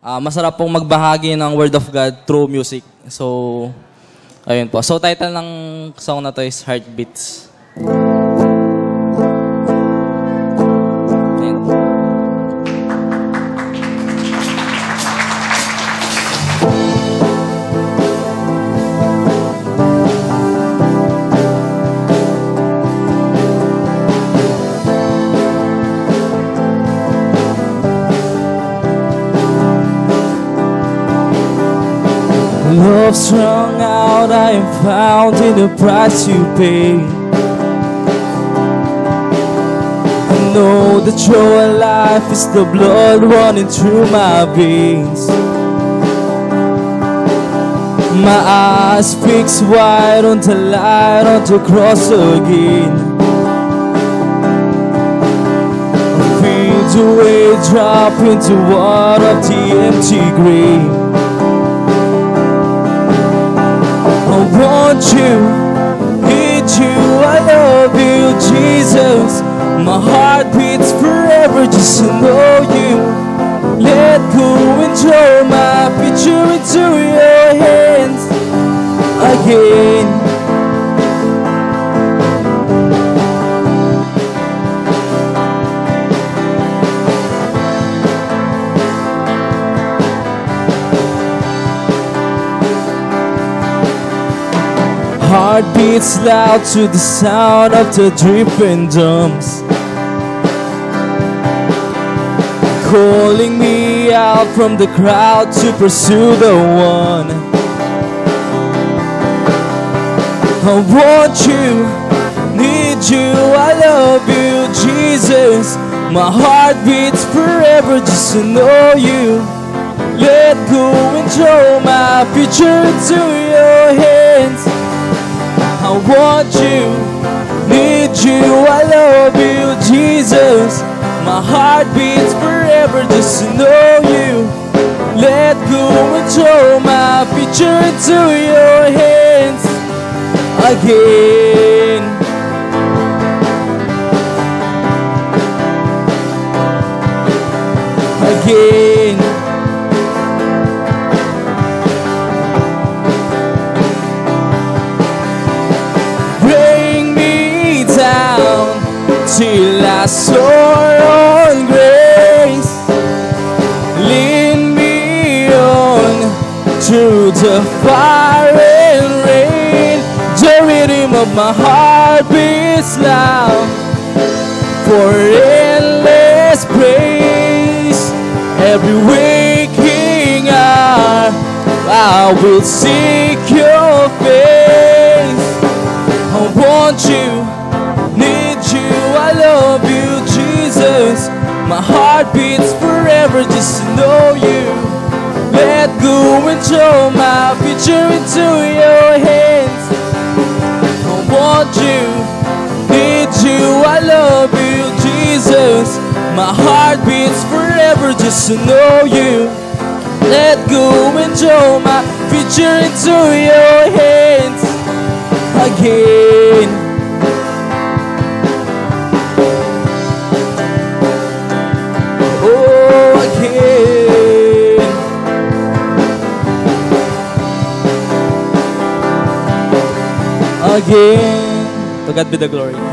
ah, masarap pong magbahagi ng Word of God through music. So, ayun po. So, title ng song na to is Heartbeats. Ayun. Strung out, I am found in the price you pay. I know that your life is the blood running through my veins. My eyes fixed wide on the light on the cross again. Fade away, drop into water of the empty grave. Want you, need you, I love you, Jesus. My heart beats forever just to know you. Let go and throw my future into your hands again. Heart beats loud to the sound of the dripping drums. Calling me out from the crowd to pursue the one. I want you, need you, I love you, Jesus. My heart beats forever just to know you. Let go and throw my future into your hands. I want you, need you, I love you, Jesus. My heart beats forever just to know you. Let go and throw my future into your hands again. Again. Till I soar on grace. Lead me on through the fire and rain. The rhythm of my heart beats loud for endless praise. Every waking hour, I will seek your face. Forever just to know you. Let go and throw my future into your hands. I want you, need you, I love you, Jesus. My heart beats forever just to know you. Let go and throw my future into your hands again. Again. To God be the glory.